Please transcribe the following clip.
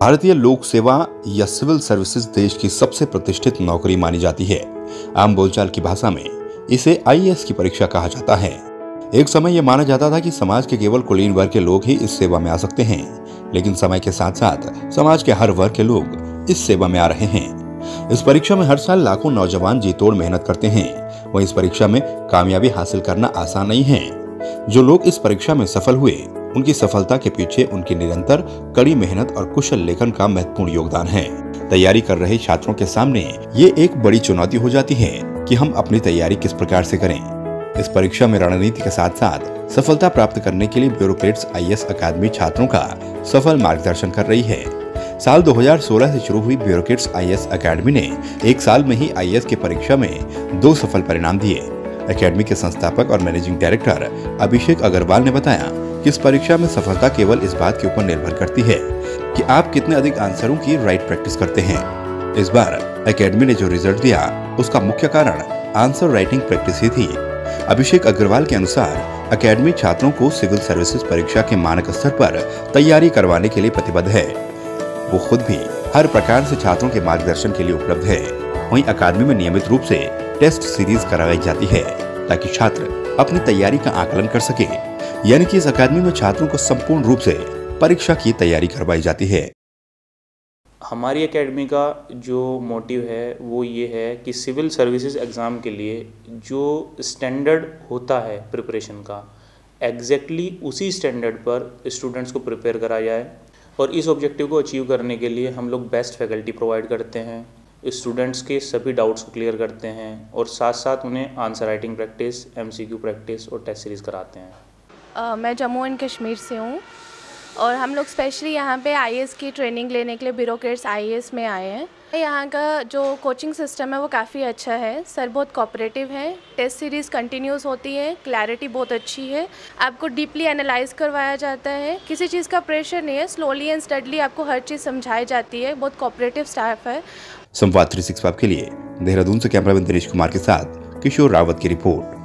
भारतीय लोक सेवा या सिविल सर्विसेज़ देश की सबसे प्रतिष्ठित नौकरी मानी जाती है। आम बोलचाल की भाषा में इसे आईएएस की परीक्षा कहा जाता है। एक समय यह माना जाता था कि समाज के केवल कुलीन वर्ग के लोग ही इस सेवा में आ सकते हैं, लेकिन समय के साथ साथ समाज के हर वर्ग के लोग इस सेवा में आ रहे हैं। इस परीक्षा में हर साल लाखों नौजवान जी तोड़ मेहनत करते हैं। वहीं इस परीक्षा में कामयाबी हासिल करना आसान नहीं है। जो लोग इस परीक्षा में सफल हुए उनकी सफलता के पीछे उनकी निरंतर कड़ी मेहनत और कुशल लेखन का महत्वपूर्ण योगदान है। तैयारी कर रहे छात्रों के सामने ये एक बड़ी चुनौती हो जाती है कि हम अपनी तैयारी किस प्रकार से करें। इस परीक्षा में रणनीति के साथ साथ सफलता प्राप्त करने के लिए ब्यूरोक्रेट्स आईएएस अकादमी छात्रों का सफल मार्गदर्शन कर रही है। साल 2016 से शुरू हुई ब्यूरोक्रेट्स आईएएस अकादमी ने एक साल में ही आईएएस की परीक्षा में दो सफल परिणाम दिए। अकेडमी के संस्थापक और मैनेजिंग डायरेक्टर अभिषेक अग्रवाल ने बताया कि इस परीक्षा में सफलता केवल इस बात के ऊपर निर्भर करती है कि आप कितने अधिक आंसरों की राइट प्रैक्टिस करते हैं। इस बार अकेडमी ने जो रिज़ल्ट दिया, उसका मुख्य कारण आंसर राइटिंग प्रैक्टिस ही थी। अभिषेक अग्रवाल के अनुसार अकेडमी छात्रों को सिविल सर्विसेज़ परीक्षा के मानक स्तर पर तैयारी करवाने के लिए प्रतिबद्ध है। वो खुद भी हर प्रकार से छात्रों के मार्गदर्शन के लिए उपलब्ध है। वहीं अकादमी में नियमित रूप से टेस्ट सीरीज़ कराई जाती है, ताकि छात्र अपनी तैयारी का आकलन कर सके। यानी कि इस अकादमी में छात्रों को संपूर्ण रूप से परीक्षा की तैयारी करवाई जाती है। हमारी एकेडमी का जो मोटिव है, वो ये है कि सिविल सर्विसेज़ एग्ज़ाम के लिए जो स्टैंडर्ड होता है प्रिपरेशन का एग्जैक्टली exactly उसी स्टैंडर्ड पर स्टूडेंट्स को प्रिपेयर कराया जाए और इस ऑब्जेक्टिव को अचीव करने के लिए हम लोग बेस्ट फैकल्टी प्रोवाइड करते हैं। स्टूडेंट्स के सभी डाउट्स को क्लियर करते हैं और साथ साथ उन्हें answer writing practice MCQ practice और टेस्ट सीरीज़ कराते हैं। मैं जम्मू एंड कश्मीर से हूँ और हम लोग स्पेशली यहाँ पे आईएएस की ट्रेनिंग लेने के लिए ब्यूरोक्रेट्स आईएएस में आए हैं। यहाँ का जो कोचिंग सिस्टम है वो काफ़ी अच्छा है। सर बहुत कॉपरेटिव है। टेस्ट सीरीज़ कंटिन्यूस होती है। क्लैरिटी बहुत अच्छी है। आपको डीपली एनालाइज करवाया जाता है। किसी चीज़ का प्रेशर नहीं है। स्लोली एंड स्टडली आपको हर चीज़ समझाई जाती है। बहुत कॉपरेटिव स्टाफ है। संवाद थ्री सिक्स के लिए देहरादून से कैमरामैन दिनेश कुमार के साथ किशोर रावत की रिपोर्ट।